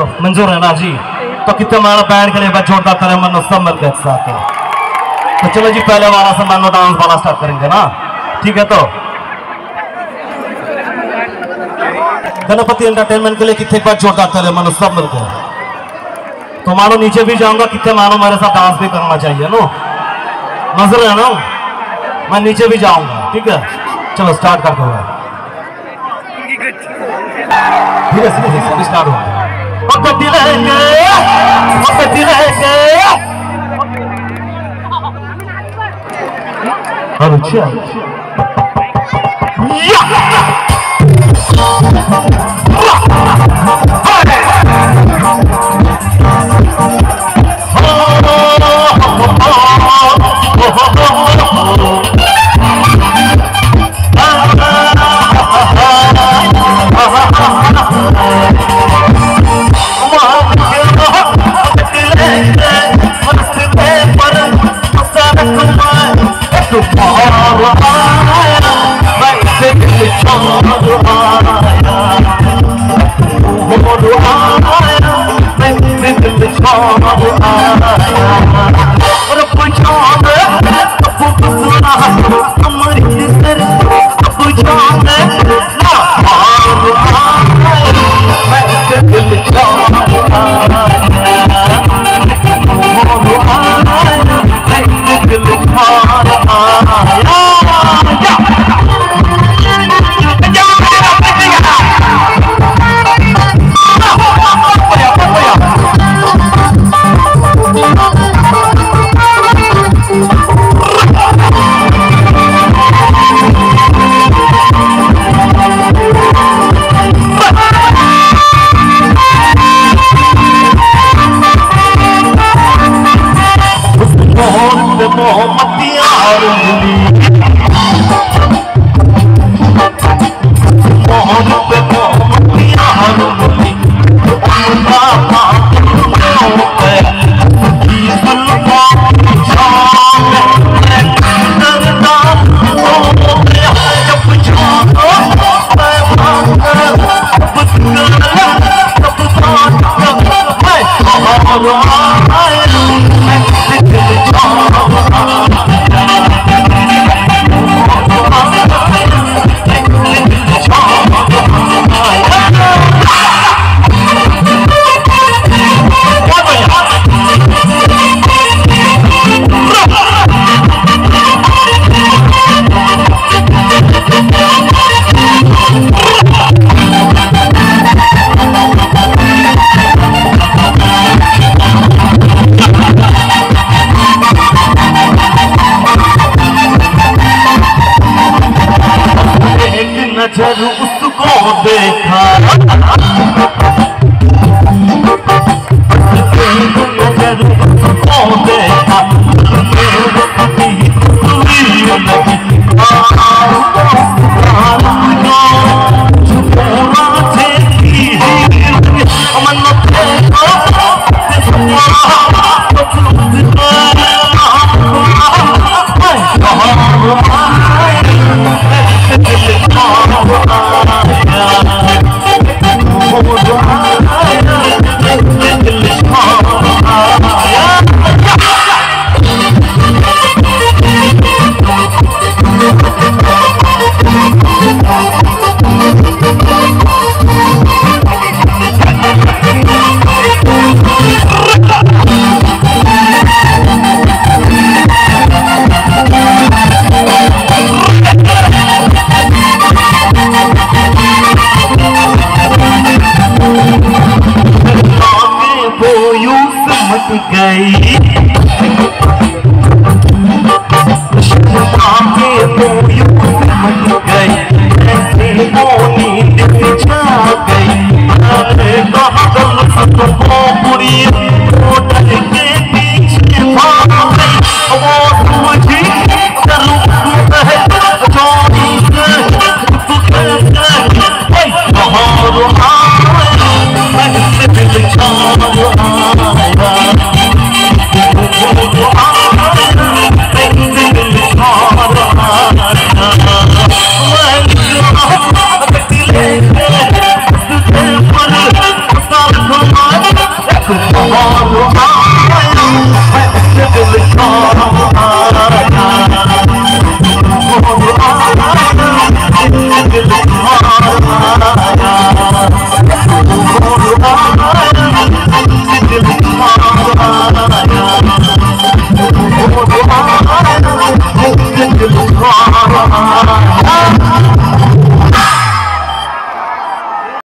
तो मंजूर है ना जी? तो कितने हमारा बैंड के लिए बस जोरदार तरह मन सब मिल गए साथ में। तो चलो जी, पहले वाला से मानो डांस वाला स्टार्ट करेंगे ना? ठीक है तो? गणपति एंटरटेनमेंट के लिए कितने बार जोरदार तरह मन सब मिल गए? तो मानो नीचे भी जाऊँगा, कितने मानो मेरे साथ डांस भी करना चाहिए, नो? नज़र है ना? मैं नीचे भी जाऊँगा, ठीक है? चलो स्टार्ट कर दो धीरे धीरे स्टार्ट हो 阿萨迪卡阿萨迪卡阿萨迪 Oh. लेंगे नज़र उसको देखा। नज़र उसको देखा। तस्वीर नहीं पहुँच गई।